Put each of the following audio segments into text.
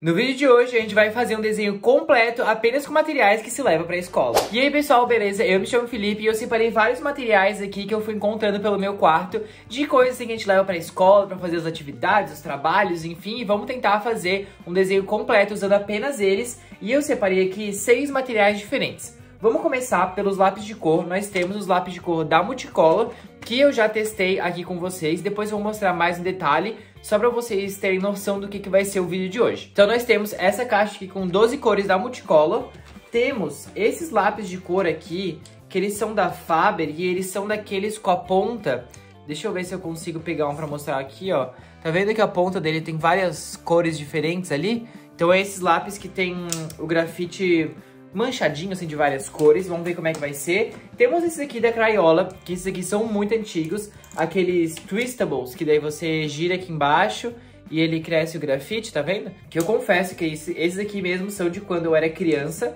No vídeo de hoje a gente vai fazer um desenho completo apenas com materiais que se leva pra escola. E aí pessoal, beleza? Eu me chamo Felipe e eu separei vários materiais aqui que eu fui encontrando pelo meu quarto de coisas que a gente leva pra escola, pra fazer as atividades, os trabalhos, enfim. E vamos tentar fazer um desenho completo usando apenas eles. E eu separei aqui seis materiais diferentes. Vamos começar pelos lápis de cor. Nós temos os lápis de cor da Multicolor, que eu já testei aqui com vocês. Depois eu vou mostrar mais em detalhe só para vocês terem noção do que, que vai ser o vídeo de hoje. Então nós temos essa caixa aqui com 12 cores da Multicolor, temos esses lápis de cor aqui, que eles são da Faber e eles são daqueles com a ponta, deixa eu ver se eu consigo pegar um para mostrar aqui, ó. Tá vendo que a ponta dele tem várias cores diferentes ali? Então é esses lápis que tem o grafite manchadinho, assim, de várias cores. Vamos ver como é que vai ser. Temos esses aqui da Crayola, que esses aqui são muito antigos. Aqueles Twistables, que daí você gira aqui embaixo e ele cresce o grafite, tá vendo? Que eu confesso que esses aqui mesmo são de quando eu era criança.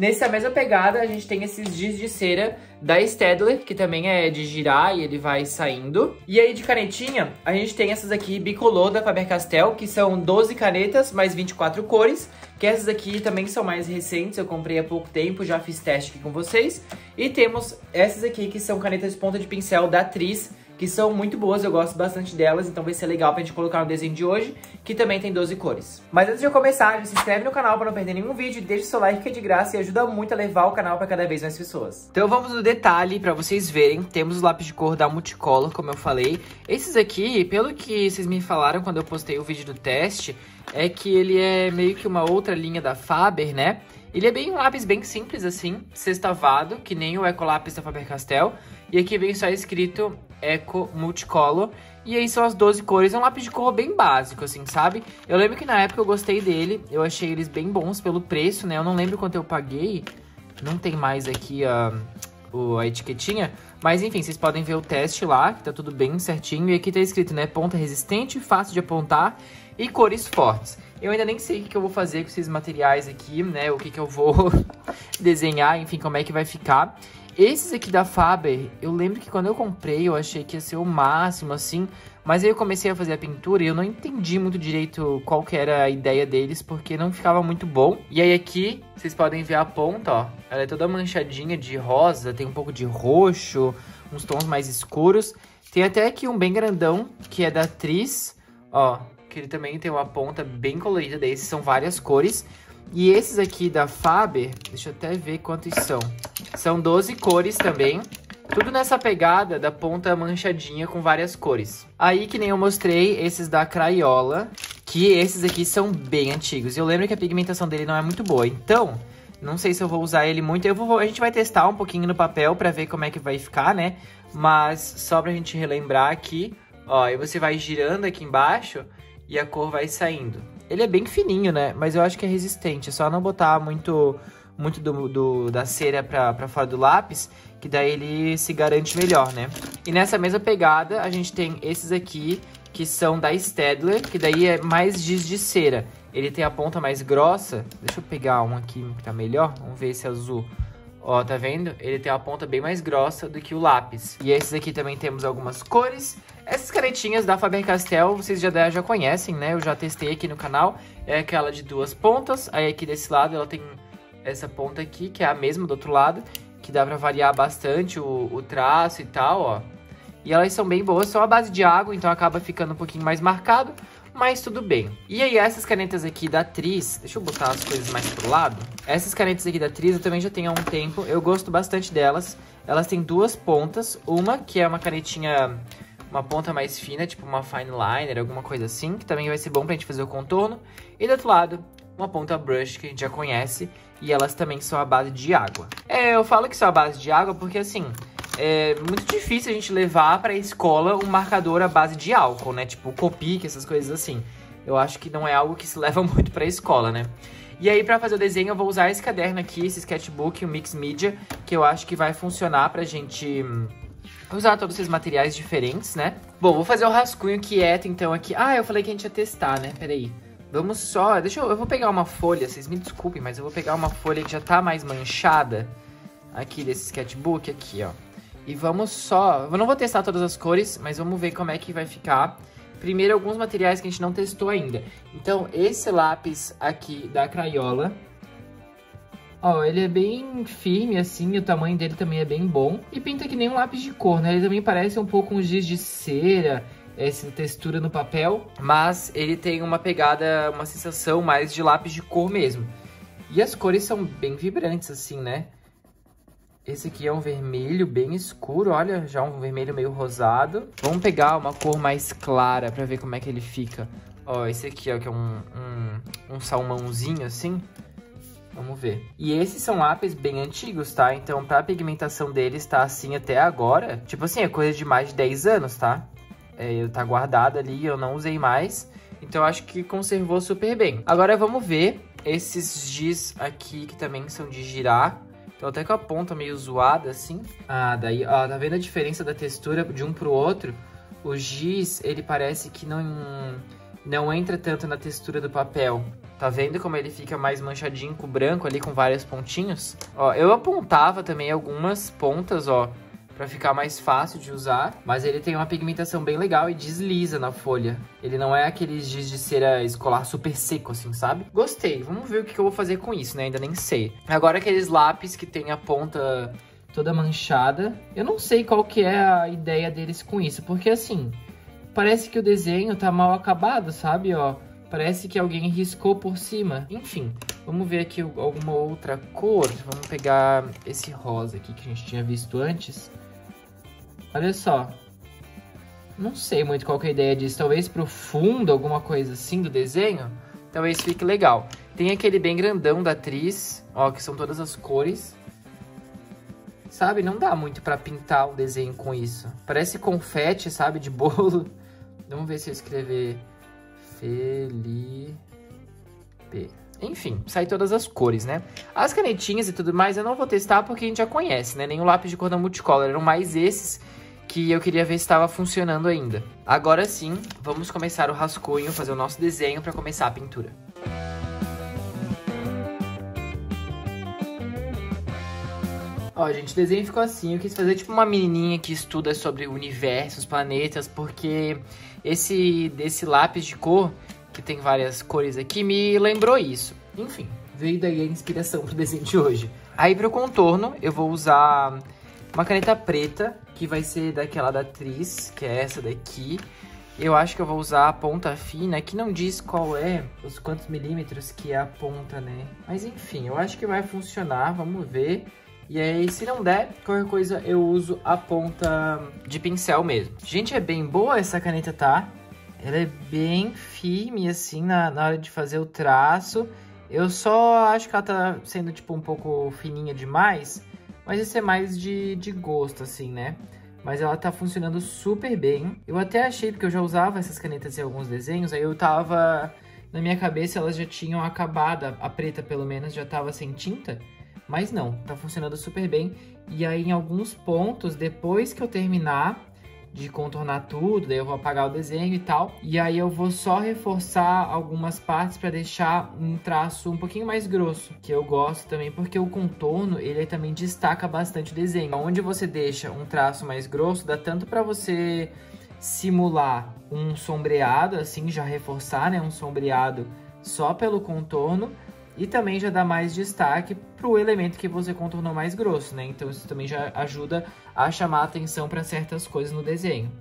Nessa mesma pegada, a gente tem esses giz de cera da Stedler, que também é de girar e ele vai saindo. E aí de canetinha, a gente tem essas aqui bicolor da Faber-Castell, que são 12 canetas mais 24 cores, que essas aqui também são mais recentes, eu comprei há pouco tempo, já fiz teste aqui com vocês. E temos essas aqui que são canetas ponta de pincel da Tris, que são muito boas, eu gosto bastante delas, então vai ser legal pra gente colocar no desenho de hoje, que também tem 12 cores. Mas antes de eu começar, se inscreve no canal pra não perder nenhum vídeo, deixa seu like que é de graça e ajuda muito a levar o canal pra cada vez mais pessoas. Então vamos no detalhe pra vocês verem, temos o lápis de cor da Multicolor, como eu falei. Esses aqui, pelo que vocês me falaram quando eu postei o vídeo do teste, é que ele é meio que uma outra linha da Faber, né? Ele é bem um lápis bem simples assim, sextavado, que nem o Ecolápis da Faber-Castell. E aqui vem só escrito Eco Multicolor. E aí são as 12 cores, é um lápis de cor bem básico, assim, sabe? Eu lembro que na época eu gostei dele, eu achei eles bem bons pelo preço, né? Eu não lembro quanto eu paguei, não tem mais aqui a, a etiquetinha. Mas enfim, vocês podem ver o teste lá, que tá tudo bem certinho. E aqui tá escrito, né? Ponta resistente, fácil de apontar e cores fortes. Eu ainda nem sei o que eu vou fazer com esses materiais aqui, né? O que, que eu vou desenhar, enfim, como é que vai ficar. Esses aqui da Faber, eu lembro que quando eu comprei, eu achei que ia ser o máximo, assim. Mas aí eu comecei a fazer a pintura e eu não entendi muito direito qual que era a ideia deles, porque não ficava muito bom. E aí aqui, vocês podem ver a ponta, ó. Ela é toda manchadinha de rosa, tem um pouco de roxo, uns tons mais escuros. Tem até aqui um bem grandão, que é da Tris, ó que ele também tem uma ponta bem colorida, desses são várias cores. E esses aqui da Faber, deixa eu até ver quantos são. São 12 cores também. Tudo nessa pegada da ponta manchadinha com várias cores. Aí, que nem eu mostrei, esses da Crayola, que esses aqui são bem antigos. Eu lembro que a pigmentação dele não é muito boa. Então, não sei se eu vou usar ele muito. Eu vou, a gente vai testar um pouquinho no papel pra ver como é que vai ficar, né? Mas só pra gente relembrar aqui, ó, e você vai girando aqui embaixo e a cor vai saindo. Ele é bem fininho, né? Mas eu acho que é resistente. É só não botar muito, muito do, do da cera pra fora do lápis, que daí ele se garante melhor, né? E nessa mesma pegada, a gente tem esses aqui, que são da Stedler, que daí é mais giz de cera. Ele tem a ponta mais grossa. Deixa eu pegar um aqui que tá melhor. Vamos ver esse azul. Ó, tá vendo? Ele tem uma ponta bem mais grossa do que o lápis. E esses aqui também temos algumas cores. Essas canetinhas da Faber-Castell, vocês já, já conhecem, né? Eu já testei aqui no canal. É aquela de duas pontas. Aí aqui desse lado ela tem essa ponta aqui, que é a mesma do outro lado. Que dá pra variar bastante o, o traço e tal, ó. E elas são bem boas, são a base de água, então acaba ficando um pouquinho mais marcado mas tudo bem. E aí, essas canetas aqui da Tris, deixa eu botar as coisas mais pro lado. Essas canetas aqui da Tris eu também já tenho há um tempo, eu gosto bastante delas. Elas têm duas pontas, uma que é uma canetinha, uma ponta mais fina, tipo uma fine liner, alguma coisa assim, que também vai ser bom pra gente fazer o contorno. E do outro lado, uma ponta brush que a gente já conhece, e elas também são a base de água. É, eu falo que são a base de água porque assim, é muito difícil a gente levar pra escola um marcador à base de álcool, né? Tipo, Copic, essas coisas assim. Eu acho que não é algo que se leva muito pra escola, né? E aí, pra fazer o desenho, eu vou usar esse caderno aqui, esse sketchbook, o Mix Media, que eu acho que vai funcionar pra gente hum, usar todos esses materiais diferentes, né? Bom, vou fazer o rascunho quieto, então, aqui. Ah, eu falei que a gente ia testar, né? Peraí. Vamos só... Deixa eu... Eu vou pegar uma folha, vocês me desculpem, mas eu vou pegar uma folha que já tá mais manchada aqui desse sketchbook aqui, ó. E vamos só... Eu não vou testar todas as cores, mas vamos ver como é que vai ficar. primeiro alguns materiais que a gente não testou ainda. Então, esse lápis aqui da Crayola, Ó, ele é bem firme, assim, o tamanho dele também é bem bom. E pinta que nem um lápis de cor, né? Ele também parece um pouco um giz de cera, essa textura no papel. Mas ele tem uma pegada, uma sensação mais de lápis de cor mesmo. E as cores são bem vibrantes, assim, né? Esse aqui é um vermelho bem escuro, olha, já um vermelho meio rosado. Vamos pegar uma cor mais clara pra ver como é que ele fica. Ó, esse aqui, ó, que é um, um, um salmãozinho, assim. Vamos ver. E esses são lápis bem antigos, tá? Então, pra pigmentação deles tá assim até agora. Tipo assim, é coisa de mais de 10 anos, tá? É, tá guardado ali, eu não usei mais. Então, acho que conservou super bem. Agora, vamos ver esses giz aqui, que também são de girar. Então, até com a ponta meio zoada, assim. Ah, daí, ó, tá vendo a diferença da textura de um pro outro? O giz, ele parece que não, não entra tanto na textura do papel. Tá vendo como ele fica mais manchadinho com branco ali, com vários pontinhos? Ó, eu apontava também algumas pontas, ó, pra ficar mais fácil de usar. Mas ele tem uma pigmentação bem legal e desliza na folha. Ele não é aquele giz de cera escolar super seco, assim, sabe? Gostei. Vamos ver o que eu vou fazer com isso, né? Ainda nem sei. Agora aqueles lápis que tem a ponta toda manchada. Eu não sei qual que é a ideia deles com isso, porque assim, parece que o desenho tá mal acabado, sabe, ó. Parece que alguém riscou por cima. Enfim, vamos ver aqui alguma outra cor. Vamos pegar esse rosa aqui que a gente tinha visto antes. Olha só. Não sei muito qual é a ideia disso. Talvez pro fundo, alguma coisa assim do desenho. Talvez fique legal. Tem aquele bem grandão da atriz, ó, que são todas as cores. Sabe, não dá muito pra pintar o desenho com isso. Parece confete, sabe, de bolo. Vamos ver se eu escrever Felipe. Enfim, sai todas as cores, né? As canetinhas e tudo mais eu não vou testar porque a gente já conhece, né? Nem o lápis de cor da Multicolor, eram mais esses que eu queria ver se estava funcionando ainda. Agora sim, vamos começar o rascunho, fazer o nosso desenho para começar a pintura. Ó, gente, o desenho ficou assim. Eu quis fazer tipo uma menininha que estuda sobre o universo, os planetas, porque esse desse lápis de cor, que tem várias cores aqui, me lembrou isso. Enfim, veio daí a inspiração pro desenho de hoje. Aí pro contorno, eu vou usar uma caneta preta, que vai ser daquela da atriz, que é essa daqui. Eu acho que eu vou usar a ponta fina, que não diz qual é, os quantos milímetros que é a ponta, né? Mas enfim, eu acho que vai funcionar, vamos ver. E aí, se não der, qualquer coisa eu uso a ponta de pincel mesmo. Gente, é bem boa essa caneta, tá? Ela é bem firme, assim, na, na hora de fazer o traço. Eu só acho que ela tá sendo, tipo, um pouco fininha demais. Mas isso é mais de, de gosto, assim, né? Mas ela tá funcionando super bem. Eu até achei, porque eu já usava essas canetas em alguns desenhos, aí eu tava... Na minha cabeça elas já tinham acabado, a preta pelo menos já tava sem tinta. Mas não, tá funcionando super bem. E aí, em alguns pontos, depois que eu terminar de contornar tudo, daí eu vou apagar o desenho e tal. E aí eu vou só reforçar algumas partes para deixar um traço um pouquinho mais grosso, que eu gosto também, porque o contorno, ele também destaca bastante o desenho. Onde você deixa um traço mais grosso, dá tanto para você simular um sombreado, assim, já reforçar, né, um sombreado só pelo contorno, e também já dá mais destaque para o elemento que você contornou mais grosso, né? Então isso também já ajuda a chamar a atenção para certas coisas no desenho.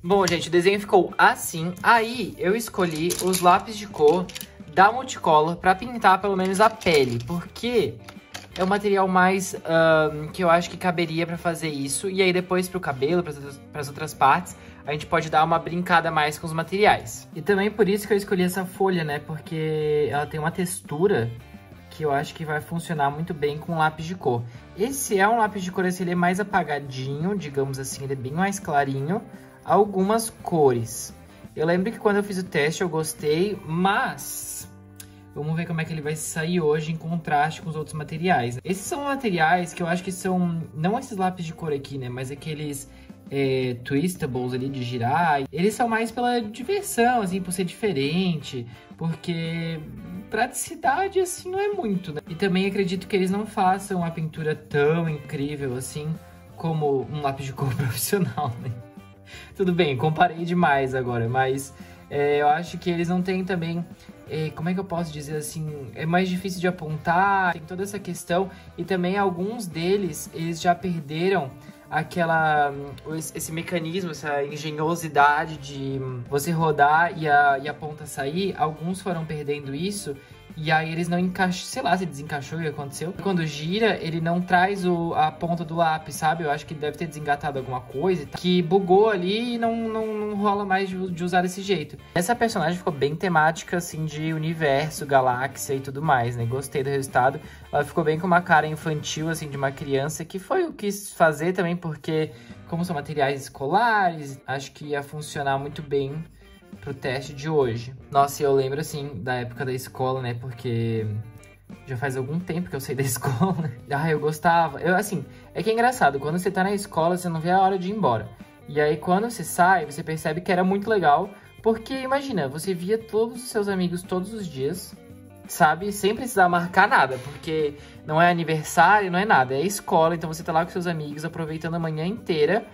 Bom, gente, o desenho ficou assim. Aí eu escolhi os lápis de cor da Multicolor para pintar pelo menos a pele, porque é o material mais um, que eu acho que caberia para fazer isso. E aí depois para o cabelo, para as outras partes, a gente pode dar uma brincada mais com os materiais. E também por isso que eu escolhi essa folha, né? Porque ela tem uma textura que eu acho que vai funcionar muito bem com lápis de cor. Esse é um lápis de cor, esse ele é mais apagadinho, digamos assim, ele é bem mais clarinho. Algumas cores. Eu lembro que quando eu fiz o teste eu gostei, mas... Vamos ver como é que ele vai sair hoje em contraste com os outros materiais. Esses são materiais que eu acho que são, não esses lápis de cor aqui, né? Mas aqueles é, twistables ali de girar, eles são mais pela diversão, assim, por ser diferente, porque praticidade, assim, não é muito, né? E também acredito que eles não façam a pintura tão incrível, assim, como um lápis de cor profissional, né? Tudo bem, comparei demais agora, mas é, eu acho que eles não têm também. É, como é que eu posso dizer assim? É mais difícil de apontar, tem toda essa questão, e também alguns deles, eles já perderam aquela esse mecanismo, essa engenhosidade de você rodar e a, e a ponta sair, alguns foram perdendo isso e aí eles não encaixam, sei lá se desencaixou o que aconteceu. Quando gira, ele não traz o, a ponta do lápis, sabe? Eu acho que deve ter desengatado alguma coisa que bugou ali e não, não, não rola mais de, de, usar desse jeito. Essa personagem ficou bem temática, assim, de universo, galáxia e tudo mais, né? Gostei do resultado. Ela ficou bem com uma cara infantil, assim, de uma criança, que foi o que quis fazer também, porque como são materiais escolares, acho que ia funcionar muito bem pro teste de hoje. Nossa, eu lembro, assim, da época da escola, né? Porque já faz algum tempo que eu saí da escola. ah, eu gostava. Eu, assim, é que é engraçado. Quando você tá na escola, você não vê a hora de ir embora. E aí, quando você sai, você percebe que era muito legal. Porque, imagina, você via todos os seus amigos todos os dias, sabe? Sem precisar marcar nada, porque não é aniversário, não é nada. É escola, então você tá lá com seus amigos, aproveitando a manhã inteira.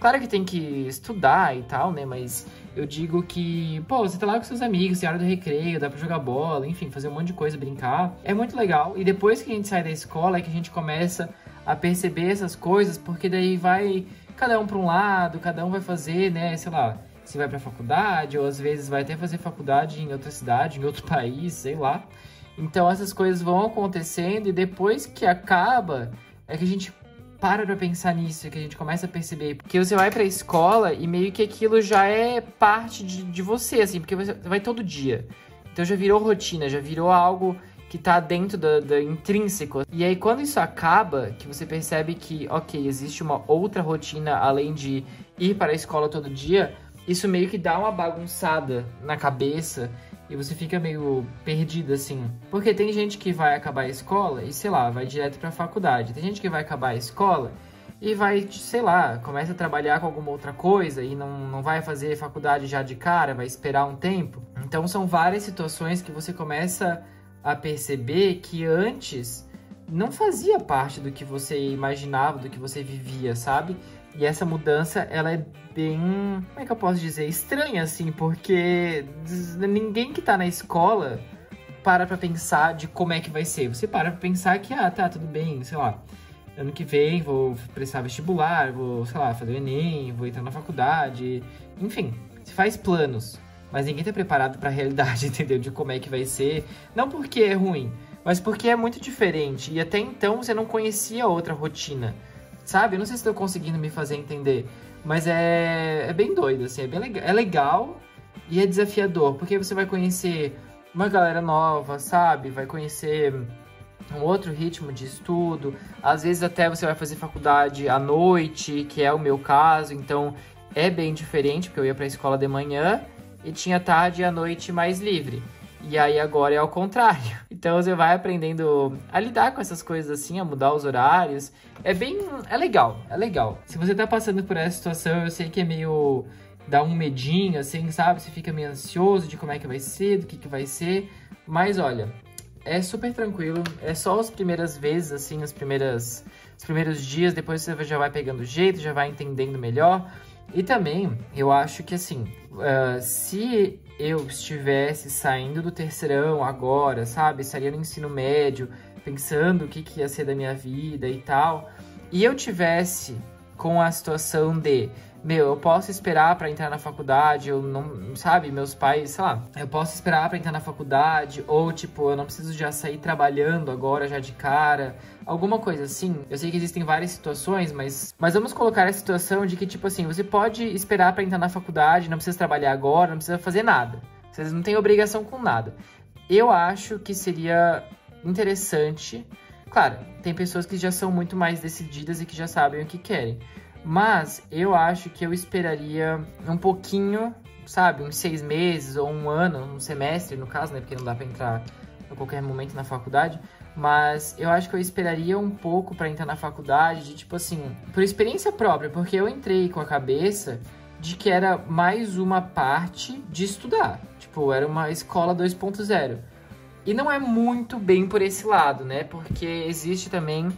Claro que tem que estudar e tal, né? Mas eu digo que, pô, você tá lá com seus amigos, tem hora do recreio, dá pra jogar bola, enfim, fazer um monte de coisa, brincar. É muito legal. E depois que a gente sai da escola é que a gente começa a perceber essas coisas, porque daí vai cada um para um lado, cada um vai fazer, né, sei lá, se vai pra faculdade, ou às vezes vai até fazer faculdade em outra cidade, em outro país, sei lá. Então essas coisas vão acontecendo e depois que acaba, é que a gente para pra pensar nisso, que a gente começa a perceber. Porque você vai pra escola e meio que aquilo já é parte de, de você, assim, porque você vai todo dia. Então já virou rotina, já virou algo que tá dentro da, da intrínseco. E aí quando isso acaba, que você percebe que, ok, existe uma outra rotina além de ir para a escola todo dia, isso meio que dá uma bagunçada na cabeça e você fica meio perdido assim. Porque tem gente que vai acabar a escola e, sei lá, vai direto pra faculdade. Tem gente que vai acabar a escola e vai, sei lá, começa a trabalhar com alguma outra coisa e não, não vai fazer faculdade já de cara, vai esperar um tempo. Então são várias situações que você começa a perceber que antes não fazia parte do que você imaginava, do que você vivia, sabe? E essa mudança, ela é bem, como é que eu posso dizer, estranha assim, porque ninguém que tá na escola para pra pensar de como é que vai ser. Você para pra pensar que, ah, tá, tudo bem, sei lá, ano que vem vou prestar vestibular, vou, sei lá, fazer o Enem, vou entrar na faculdade, enfim, você faz planos. Mas ninguém tá preparado para a realidade, entendeu? De como é que vai ser. Não porque é ruim, mas porque é muito diferente. E até então você não conhecia outra rotina. Sabe? Eu não sei se estou conseguindo me fazer entender. Mas é, é bem doido, assim. É, bem legal, é legal e é desafiador. Porque você vai conhecer uma galera nova, sabe? Vai conhecer um outro ritmo de estudo. Às vezes até você vai fazer faculdade à noite, que é o meu caso. Então é bem diferente, porque eu ia para a escola de manhã e tinha tarde e à noite mais livre. E aí agora é ao contrário. Então você vai aprendendo a lidar com essas coisas assim, a mudar os horários. É bem. É legal, é legal. Se você tá passando por essa situação, eu sei que é meio. dá um medinho, assim, sabe? Você fica meio ansioso de como é que vai ser, do que, que vai ser. Mas olha, é super tranquilo. É só as primeiras vezes, assim, as primeiras. Os primeiros dias, depois você já vai pegando jeito, já vai entendendo melhor. E também, eu acho que assim, uh, se eu estivesse saindo do terceirão agora, sabe? Estaria no ensino médio, pensando o que, que ia ser da minha vida e tal. E eu tivesse com a situação de, meu, eu posso esperar para entrar na faculdade, eu não, sabe, meus pais, sei lá, eu posso esperar para entrar na faculdade, ou tipo, eu não preciso já sair trabalhando agora já de cara, alguma coisa assim. Eu sei que existem várias situações, mas, mas vamos colocar a situação de que, tipo assim, você pode esperar para entrar na faculdade, não precisa trabalhar agora, não precisa fazer nada. Vocês não têm obrigação com nada. Eu acho que seria interessante. Claro, tem pessoas que já são muito mais decididas e que já sabem o que querem. Mas eu acho que eu esperaria um pouquinho, sabe, uns seis meses ou um ano, um semestre no caso, né? Porque não dá pra entrar a qualquer momento na faculdade. Mas eu acho que eu esperaria um pouco para entrar na faculdade, de tipo assim, por experiência própria, porque eu entrei com a cabeça de que era mais uma parte de estudar. Tipo, era uma escola 2.0. E não é muito bem por esse lado, né? Porque existe também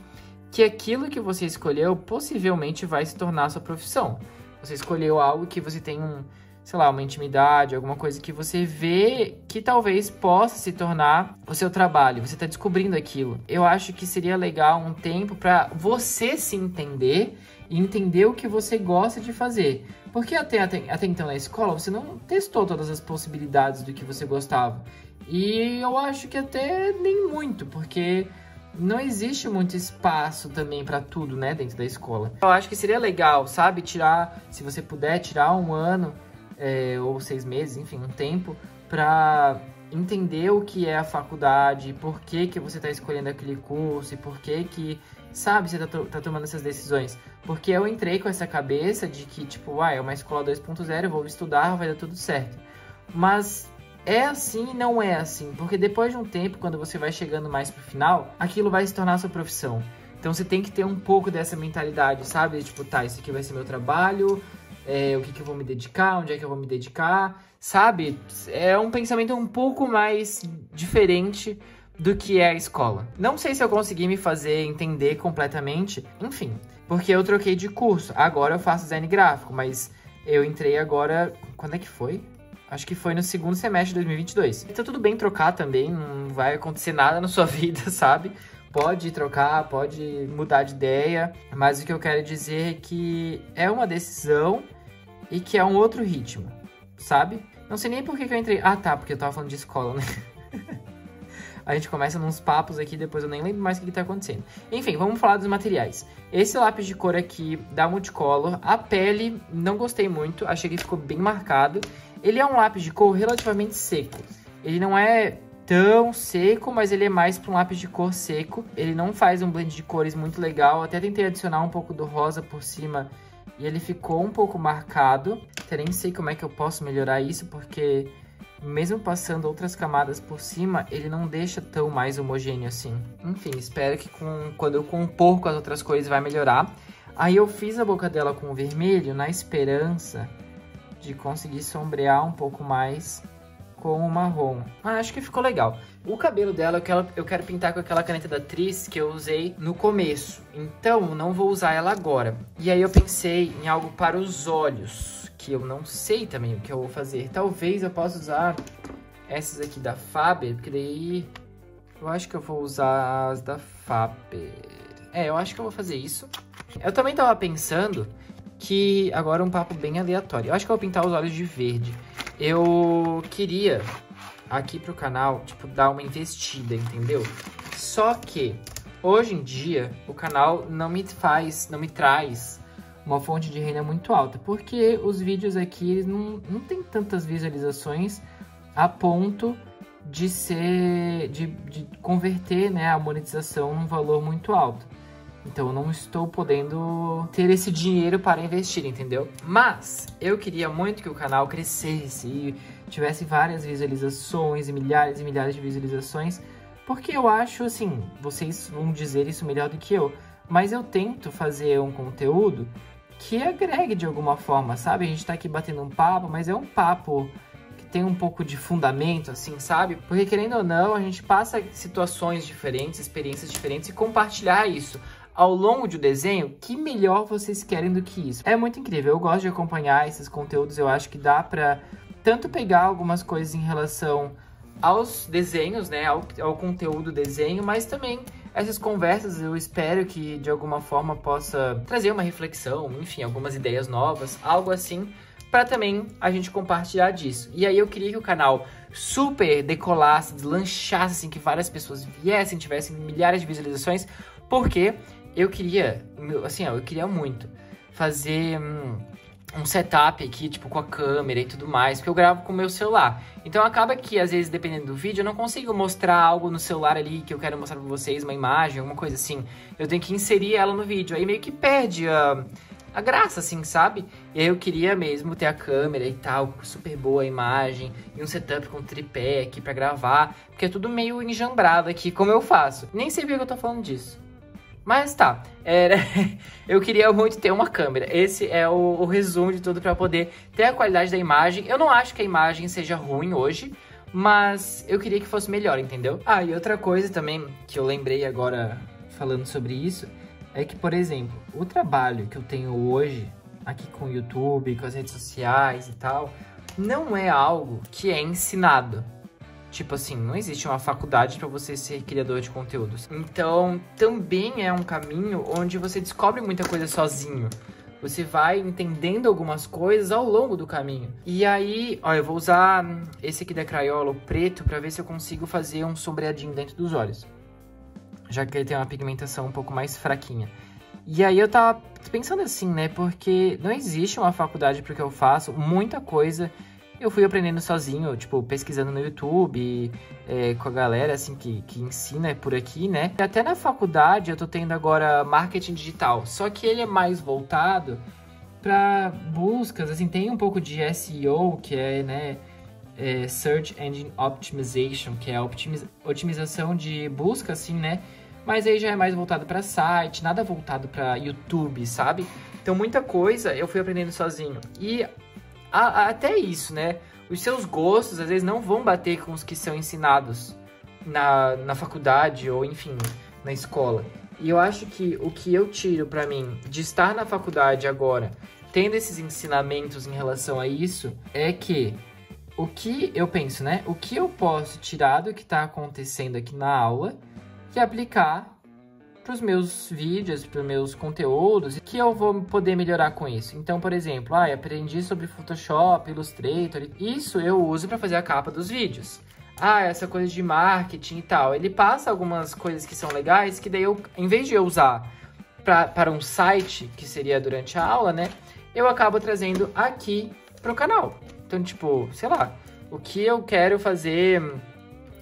que aquilo que você escolheu possivelmente vai se tornar sua profissão. Você escolheu algo que você tem um, sei lá, uma intimidade, alguma coisa que você vê que talvez possa se tornar o seu trabalho. Você está descobrindo aquilo. Eu acho que seria legal um tempo para você se entender e entender o que você gosta de fazer. Porque até, até, até então na escola você não testou todas as possibilidades do que você gostava. E eu acho que até nem muito, porque não existe muito espaço também para tudo, né, dentro da escola. Eu acho que seria legal, sabe, tirar, se você puder, tirar um ano é, ou seis meses, enfim, um tempo, para entender o que é a faculdade, por que, que você está escolhendo aquele curso e por que que, sabe, você está tá tomando essas decisões. Porque eu entrei com essa cabeça de que, tipo, ah, é uma escola 2.0, vou estudar, vai dar tudo certo. Mas é assim e não é assim, porque depois de um tempo, quando você vai chegando mais pro final, aquilo vai se tornar sua profissão. Então você tem que ter um pouco dessa mentalidade, sabe? Tipo, tá, isso aqui vai ser meu trabalho, é, o que, que eu vou me dedicar, onde é que eu vou me dedicar, sabe? É um pensamento um pouco mais diferente do que é a escola. Não sei se eu consegui me fazer entender completamente, enfim, porque eu troquei de curso. Agora eu faço design gráfico, mas eu entrei agora. Quando é que foi? Acho que foi no segundo semestre de 2022. Tá tudo bem trocar também, não vai acontecer nada na sua vida, sabe? Pode trocar, pode mudar de ideia, mas o que eu quero dizer é que é uma decisão e que é um outro ritmo, sabe? Não sei nem por que, que eu entrei. Ah, tá, porque eu tava falando de escola, né? a gente começa nos papos aqui, depois eu nem lembro mais o que, está acontecendo. Enfim, vamos falar dos materiais. Esse lápis de cor aqui da Multicolor, a pele não gostei muito, achei que ficou bem marcado. Ele é um lápis de cor relativamente seco. Ele não é tão seco, mas ele é mais para um lápis de cor seco. Ele não faz um blend de cores muito legal. Até tentei adicionar um pouco do rosa por cima e ele ficou um pouco marcado. Até nem sei como é que eu posso melhorar isso, porque mesmo passando outras camadas por cima, ele não deixa tão mais homogêneo assim. Enfim, espero que com, quando eu compor com as outras cores vai melhorar. Aí eu fiz a boca dela com vermelho na esperança de conseguir sombrear um pouco mais com o marrom. Ah, acho que ficou legal. O cabelo dela eu quero, eu quero pintar com aquela caneta da atriz que eu usei no começo. Então, não vou usar ela agora. E aí eu pensei em algo para os olhos que eu não sei também o que eu vou fazer. Talvez eu possa usar essas aqui da Faber, porque daí eu acho que eu vou usar as da Faber. É, eu acho que eu vou fazer isso. Eu também tava pensando que agora um papo bem aleatório. Eu acho que eu vou pintar os olhos de verde. Eu queria aqui pro canal, tipo, dar uma investida, entendeu? Só que hoje em dia o canal não me faz, não me traz uma fonte de renda muito alta, porque os vídeos aqui eles não, não tem tantas visualizações a ponto de ser de, de converter né, a monetização num valor muito alto. Então eu não estou podendo ter esse dinheiro para investir, entendeu? Mas eu queria muito que o canal crescesse e tivesse várias visualizações e milhares e milhares de visualizações, porque eu acho assim, vocês vão dizer isso melhor do que eu, mas eu tento fazer um conteúdo que agregue de alguma forma, sabe? A gente tá aqui batendo um papo, mas é um papo que tem um pouco de fundamento, assim, sabe? Porque querendo ou não, a gente passa situações diferentes, experiências diferentes e compartilhar isso ao longo um desenho, que melhor vocês querem do que isso? É muito incrível, eu gosto de acompanhar esses conteúdos, eu acho que dá pra tanto pegar algumas coisas em relação aos desenhos, né, ao, ao conteúdo desenho, mas também essas conversas eu espero que de alguma forma possa trazer uma reflexão, enfim, algumas ideias novas, algo assim, para também a gente compartilhar disso. E aí eu queria que o canal super decolasse, deslanchasse, assim, que várias pessoas viessem, tivessem milhares de visualizações, porque eu queria, assim, ó, eu queria muito fazer hum, um setup aqui, tipo, com a câmera e tudo mais, porque eu gravo com o meu celular. Então acaba que, às vezes, dependendo do vídeo, eu não consigo mostrar algo no celular ali que eu quero mostrar pra vocês, uma imagem, alguma coisa assim. Eu tenho que inserir ela no vídeo, aí meio que perde a, a graça, assim, sabe? E aí eu queria mesmo ter a câmera e tal, super boa a imagem, e um setup com tripé aqui pra gravar, porque é tudo meio enjambrado aqui, como eu faço. Nem sei por que eu tô falando disso. Mas tá, era... eu queria muito ter uma câmera. Esse é o, o resumo de tudo para poder ter a qualidade da imagem. Eu não acho que a imagem seja ruim hoje, mas eu queria que fosse melhor, entendeu? Ah, e outra coisa também que eu lembrei agora falando sobre isso é que, por exemplo, o trabalho que eu tenho hoje aqui com o YouTube, com as redes sociais e tal, não é algo que é ensinado. Tipo assim, não existe uma faculdade para você ser criador de conteúdos. Então, também é um caminho onde você descobre muita coisa sozinho. Você vai entendendo algumas coisas ao longo do caminho. E aí, ó, eu vou usar esse aqui da Crayola, o preto, para ver se eu consigo fazer um sombreadinho dentro dos olhos. Já que ele tem uma pigmentação um pouco mais fraquinha. E aí eu tava pensando assim, né? Porque não existe uma faculdade para que eu faço. Muita coisa eu fui aprendendo sozinho, tipo, pesquisando no YouTube, é, com a galera, assim, que, que ensina por aqui, né? E até na faculdade eu tô tendo agora marketing digital, só que ele é mais voltado para buscas, assim, tem um pouco de SEO, que é, né, é Search Engine Optimization, que é a otimiza otimização de busca, assim, né? Mas aí já é mais voltado para site, nada voltado para YouTube, sabe? Então muita coisa eu fui aprendendo sozinho. E a, a, até isso, né? Os seus gostos às vezes não vão bater com os que são ensinados na, na faculdade ou enfim, na escola. E eu acho que o que eu tiro para mim de estar na faculdade agora, tendo esses ensinamentos em relação a isso, é que o que eu penso, né? O que eu posso tirar do que está acontecendo aqui na aula e aplicar para os meus vídeos, para os meus conteúdos, que eu vou poder melhorar com isso. Então, por exemplo, ah, aprendi sobre Photoshop, Illustrator, isso eu uso para fazer a capa dos vídeos. Ah, essa coisa de marketing e tal. Ele passa algumas coisas que são legais, que daí eu, em vez de eu usar pra, para um site, que seria durante a aula, né, eu acabo trazendo aqui para o canal. Então, tipo, sei lá, o que eu quero fazer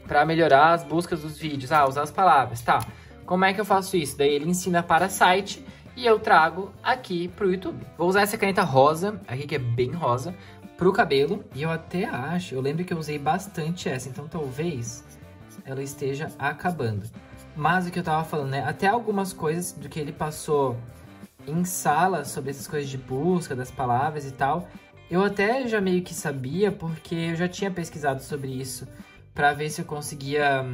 para melhorar as buscas dos vídeos? Ah, usar as palavras, tá. Como é que eu faço isso? Daí ele ensina para site e eu trago aqui pro YouTube. Vou usar essa caneta rosa, aqui que é bem rosa, pro cabelo. E eu até acho, eu lembro que eu usei bastante essa, então talvez ela esteja acabando. Mas o que eu tava falando, né? Até algumas coisas do que ele passou em sala sobre essas coisas de busca das palavras e tal, eu até já meio que sabia porque eu já tinha pesquisado sobre isso para ver se eu conseguia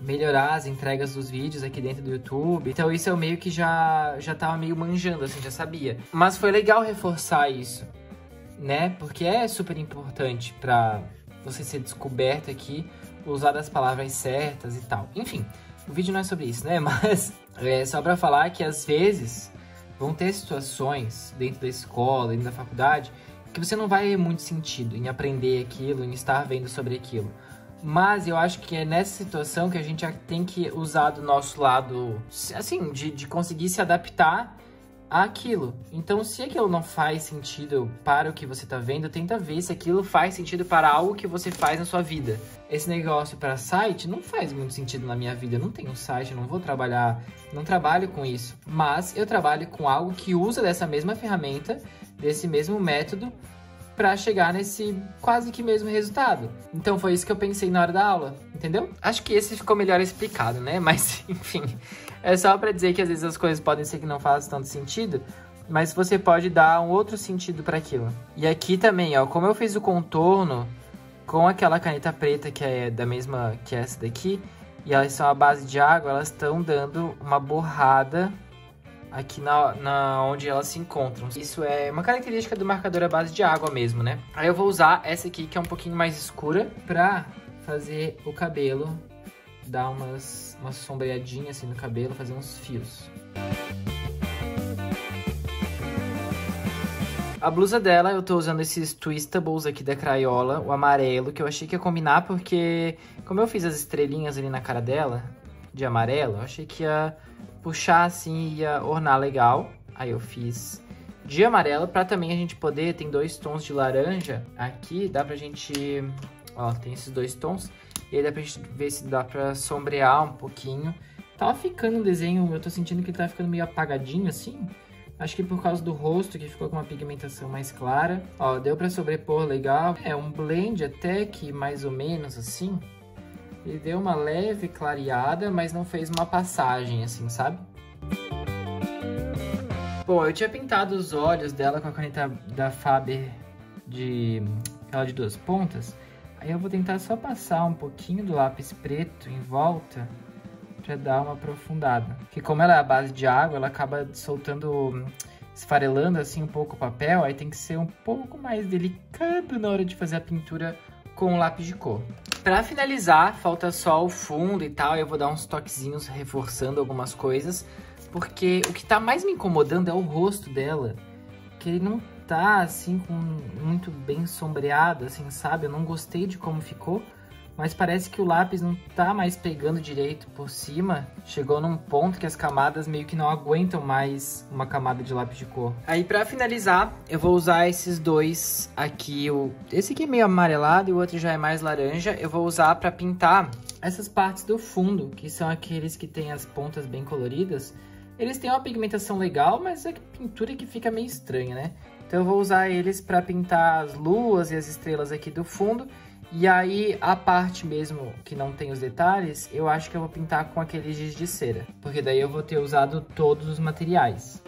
melhorar as entregas dos vídeos aqui dentro do YouTube. Então isso eu meio que já já tava meio manjando, assim, já sabia. Mas foi legal reforçar isso, né? Porque é super importante para você ser descoberto aqui, usar as palavras certas e tal. Enfim, o vídeo não é sobre isso, né? Mas é só para falar que às vezes vão ter situações dentro da escola, dentro da faculdade, que você não vai muito sentido em aprender aquilo, em estar vendo sobre aquilo. Mas eu acho que é nessa situação que a gente tem que usar do nosso lado, assim, de, de conseguir se adaptar àquilo. Então, se aquilo não faz sentido para o que você está vendo, tenta ver se aquilo faz sentido para algo que você faz na sua vida. Esse negócio para site não faz muito sentido na minha vida. Eu não tenho site, não vou trabalhar, não trabalho com isso. Mas eu trabalho com algo que usa dessa mesma ferramenta, desse mesmo método para chegar nesse quase que mesmo resultado. Então foi isso que eu pensei na hora da aula, entendeu? Acho que esse ficou melhor explicado, né? Mas enfim, é só para dizer que às vezes as coisas podem ser que não façam tanto sentido, mas você pode dar um outro sentido para aquilo. E aqui também, ó, como eu fiz o contorno com aquela caneta preta que é da mesma que essa daqui, e elas são a base de água, elas estão dando uma borrada aqui na, na onde elas se encontram. Isso é uma característica do marcador à base de água mesmo, né? Aí eu vou usar essa aqui, que é um pouquinho mais escura, pra fazer o cabelo, dar umas, uma sombreadinha assim no cabelo, fazer uns fios. A blusa dela, eu tô usando esses twistables aqui da Crayola, o amarelo, que eu achei que ia combinar porque, como eu fiz as estrelinhas ali na cara dela, de amarelo, eu achei que ia puxar assim ia ornar legal. Aí eu fiz de amarelo para também a gente poder, tem dois tons de laranja aqui, dá pra gente, ó, tem esses dois tons. E aí dá pra gente ver se dá pra sombrear um pouquinho. Tava ficando um desenho, eu tô sentindo que ele tá ficando meio apagadinho assim. Acho que por causa do rosto, que ficou com uma pigmentação mais clara. Ó, deu pra sobrepor legal. É um blend até que mais ou menos assim. Ele deu uma leve clareada, mas não fez uma passagem, assim, sabe? Bom, eu tinha pintado os olhos dela com a caneta da Faber de aquela de duas pontas. Aí eu vou tentar só passar um pouquinho do lápis preto em volta para dar uma aprofundada. Que como ela é a base de água, ela acaba soltando esfarelando assim um pouco o papel, aí tem que ser um pouco mais delicado na hora de fazer a pintura com o lápis de cor. Para finalizar, falta só o fundo e tal, eu vou dar uns toquezinhos reforçando algumas coisas, porque o que tá mais me incomodando é o rosto dela, que ele não tá assim com muito bem sombreado, assim, sabe? Eu não gostei de como ficou mas parece que o lápis não tá mais pegando direito por cima. Chegou num ponto que as camadas meio que não aguentam mais uma camada de lápis de cor. Aí para finalizar, eu vou usar esses dois aqui. O... Esse aqui é meio amarelado e o outro já é mais laranja. Eu vou usar para pintar essas partes do fundo, que são aqueles que tem as pontas bem coloridas. Eles têm uma pigmentação legal, mas a pintura que fica meio estranha, né? Então eu vou usar eles para pintar as luas e as estrelas aqui do fundo e aí, a parte mesmo que não tem os detalhes, eu acho que eu vou pintar com aquele giz de cera. Porque daí eu vou ter usado todos os materiais.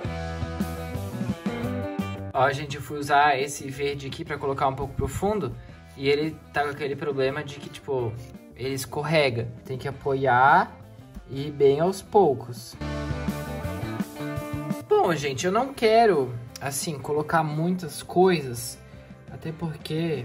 Ó, gente, eu fui usar esse verde aqui pra colocar um pouco pro fundo. E ele tá com aquele problema de que, tipo, ele escorrega. Tem que apoiar e ir bem aos poucos. Bom, gente, eu não quero, assim, colocar muitas coisas. Até porque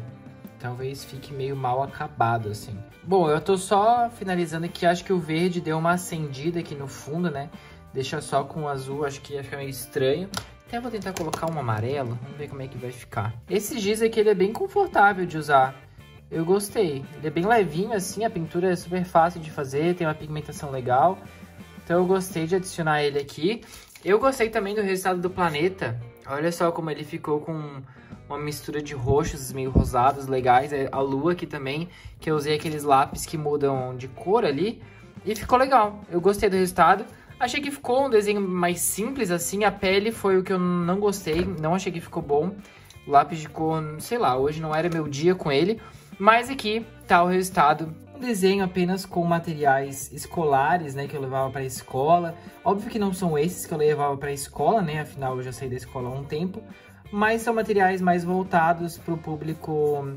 talvez fique meio mal acabado, assim. Bom, eu tô só finalizando aqui, acho que o verde deu uma acendida aqui no fundo, né? Deixa só com o azul, acho que ia ficar meio estranho. Até vou tentar colocar um amarelo, vamos ver como é que vai ficar. Esse giz aqui, ele é bem confortável de usar. Eu gostei. Ele é bem levinho, assim, a pintura é super fácil de fazer, tem uma pigmentação legal. Então eu gostei de adicionar ele aqui. Eu gostei também do resultado do planeta. Olha só como ele ficou com uma mistura de roxos meio rosados legais. É a lua aqui também, que eu usei aqueles lápis que mudam de cor ali. E ficou legal. Eu gostei do resultado. Achei que ficou um desenho mais simples assim. A pele foi o que eu não gostei. Não achei que ficou bom. Lápis de cor, sei lá, hoje não era meu dia com ele. Mas aqui tá o resultado. Um desenho apenas com materiais escolares, né, que eu levava para escola. Óbvio que não são esses que eu levava para escola, né, afinal eu já saí da escola há um tempo mas são materiais mais voltados para o público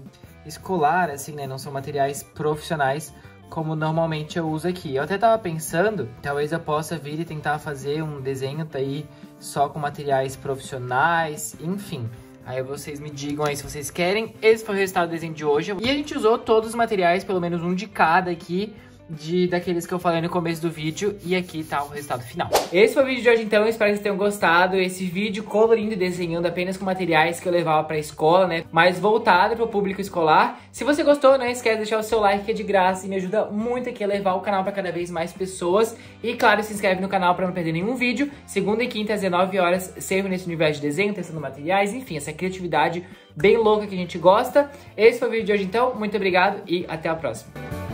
escolar, assim, né? Não são materiais profissionais como normalmente eu uso aqui. Eu até tava pensando, talvez eu possa vir e tentar fazer um desenho daí só com materiais profissionais, enfim. Aí vocês me digam aí se vocês querem. Esse foi o resultado do desenho de hoje. E a gente usou todos os materiais, pelo menos um de cada aqui, de daqueles que eu falei no começo do vídeo e aqui tá o resultado final. Esse foi o vídeo de hoje então, espero que vocês tenham gostado. Esse vídeo colorindo e desenhando apenas com materiais que eu levava pra escola, né? Mais voltado pro público escolar. Se você gostou, não esquece de deixar o seu like que é de graça e me ajuda muito aqui a levar o canal pra cada vez mais pessoas. E claro, se inscreve no canal pra não perder nenhum vídeo. Segunda e quinta às 19 horas, sempre nesse universo de desenho, testando materiais, enfim, essa criatividade bem louca que a gente gosta. Esse foi o vídeo de hoje então, muito obrigado e até a próxima.